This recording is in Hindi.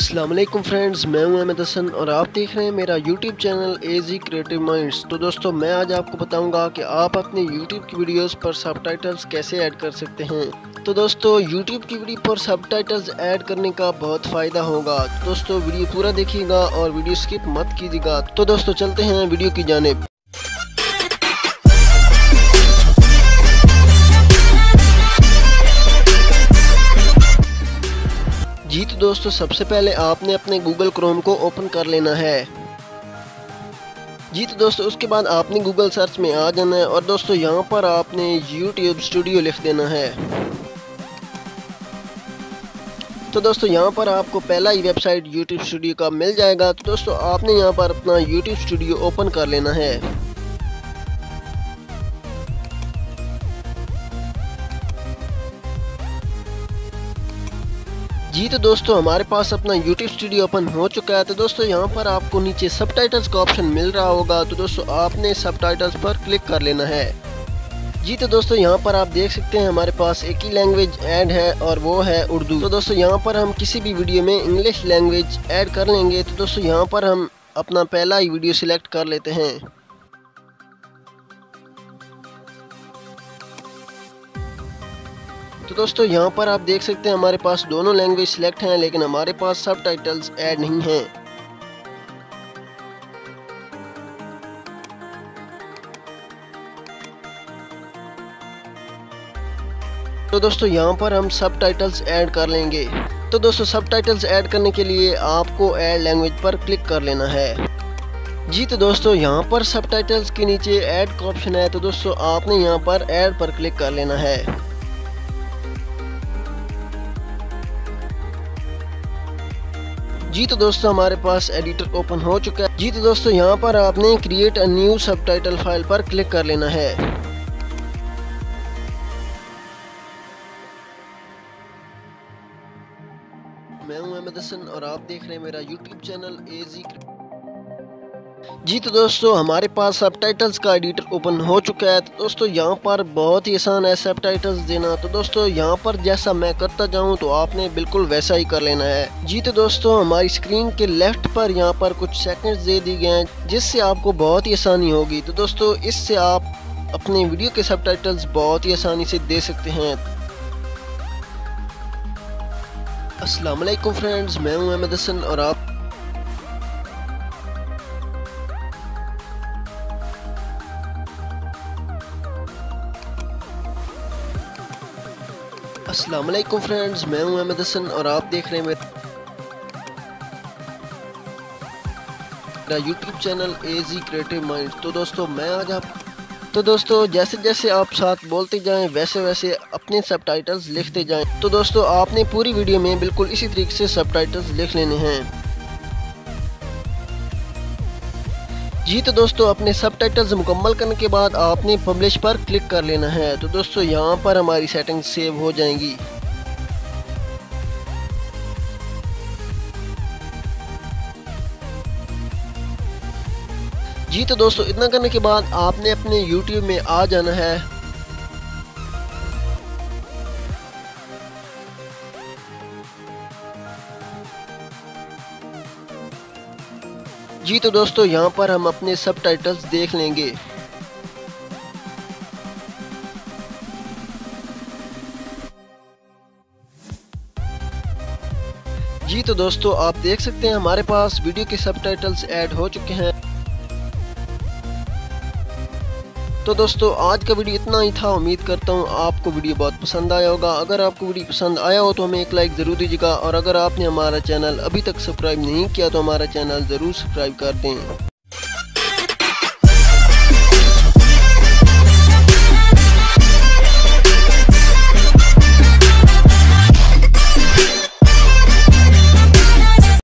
वालेकुम फ्रेंड्स, मैं हूँ अहमद हसन और आप देख रहे हैं मेरा YouTube channel AG creative minds तो दोस्तों, मैं आज आपको बताऊँगा कि आप अपने यूट्यूब की वीडियोस पर सबटाइटल्स कैसे ऐड कर सकते हैं। तो दोस्तों यूट्यूब की वीडियो पर सबटाइटल्स ऐड करने का बहुत फ़ायदा होगा। दोस्तों वीडियो पूरा देखिएगा और वीडियो स्किप मत कीजिएगा। तो दोस्तों, चलते हैं वीडियो की जानब। दोस्तों, सबसे पहले आपने अपने गूगल क्रोम को ओपन कर लेना है। जी तो दोस्तों, उसके बाद आपने गूगल सर्च में आ जाना है और दोस्तों, यहाँ पर आपने यूट्यूब स्टूडियो लिख देना है। तो दोस्तों, यहाँ पर आपको पहला ही वेबसाइट यूट्यूब स्टूडियो का मिल जाएगा। तो दोस्तों, आपने यहाँ पर अपना यूट्यूब स्टूडियो ओपन कर लेना है। जी तो दोस्तों, हमारे पास अपना YouTube स्टूडियो ओपन हो चुका है। तो दोस्तों, यहाँ पर आपको नीचे सब का ऑप्शन मिल रहा होगा। तो दोस्तों, आपने सब पर क्लिक कर लेना है। जी तो दोस्तों, यहाँ पर आप देख सकते हैं हमारे पास एक ही लैंग्वेज ऐड है और वो है उर्दू। तो दोस्तों, यहाँ पर हम किसी भी वीडियो में इंग्लिश लैंग्वेज ऐड कर लेंगे। तो दोस्तों, यहाँ पर हम अपना पहला ही वीडियो सिलेक्ट कर लेते हैं। तो दोस्तों, यहाँ पर आप देख सकते हैं हमारे पास दोनों लैंग्वेज सिलेक्ट हैं, लेकिन हमारे पास सब टाइटल्स ऐड नहीं हैं। तो दोस्तों, यहाँ पर हम सब टाइटल्स ऐड कर लेंगे। तो दोस्तों सब टाइटल्स ऐड करने के लिए आपको ऐड लैंग्वेज पर क्लिक कर लेना है। जी तो दोस्तों, यहाँ पर सब टाइटल्स के नीचे ऐड का ऑप्शन है तो दोस्तों, आपने यहाँ पर ऐड पर क्लिक कर लेना है। जी तो दोस्तों, हमारे पास एडिटर ओपन हो चुका है। जी तो दोस्तों, यहाँ पर आपने create a new subtitle file पर क्लिक कर लेना है। मैं हूँ अहमद हसन और आप देख रहे हैं मेरा यूट्यूब चैनल एजी जी तो दोस्तों, हमारे पास सब टाइटल्स का एडिटर ओपन हो चुका है। तो दोस्तों, यहाँ पर बहुत ही आसान है सब टाइटल्स देना। तो दोस्तों, यहाँ पर जैसा मैं करता जाऊँ तो आपने बिल्कुल वैसा ही कर लेना है। जी तो दोस्तों, हमारी स्क्रीन के लेफ़्ट पर यहाँ पर कुछ सेकंड्स दे दिए गए हैं, जिससे आपको बहुत ही आसानी होगी। तो दोस्तों, इससे आप अपने वीडियो के सब बहुत ही आसानी से दे सकते हैं। असलम फ्रेंड्स, मैं हूँ अहमद हसन और आप अस्सलाम वालेकुम फ्रेंड्स मैं हूँ अहमद हसन और आप देख रहे हैं मेरा YouTube channel AG creative mind तो दोस्तों, मैं आज आप तो दोस्तों, जैसे जैसे आप साथ बोलते जाएँ, वैसे वैसे अपने सब लिखते जाएँ। तो दोस्तों, आपने पूरी वीडियो में बिल्कुल इसी तरीके से सब लिख लेने हैं। जी तो दोस्तों, अपने सब टाइटल्स मुकम्मल करने के बाद आपने पब्लिश पर क्लिक कर लेना है। तो दोस्तों, यहाँ पर हमारी सेटिंग सेव हो जाएँगी। जी तो दोस्तों, इतना करने के बाद आपने अपने YouTube में आ जाना है। जी तो दोस्तों, यहाँ पर हम अपने सब टाइटल्स देख लेंगे। जी तो दोस्तों, आप देख सकते हैं हमारे पास वीडियो के सब टाइटल्स एड हो चुके हैं। तो दोस्तों, आज का वीडियो इतना ही था। उम्मीद करता हूँ आपको वीडियो बहुत पसंद आया होगा। अगर आपको वीडियो पसंद आया हो तो हमें एक लाइक ज़रूर दीजिएगा। और अगर आपने हमारा चैनल अभी तक सब्सक्राइब नहीं किया तो हमारा चैनल ज़रूर सब्सक्राइब कर दें।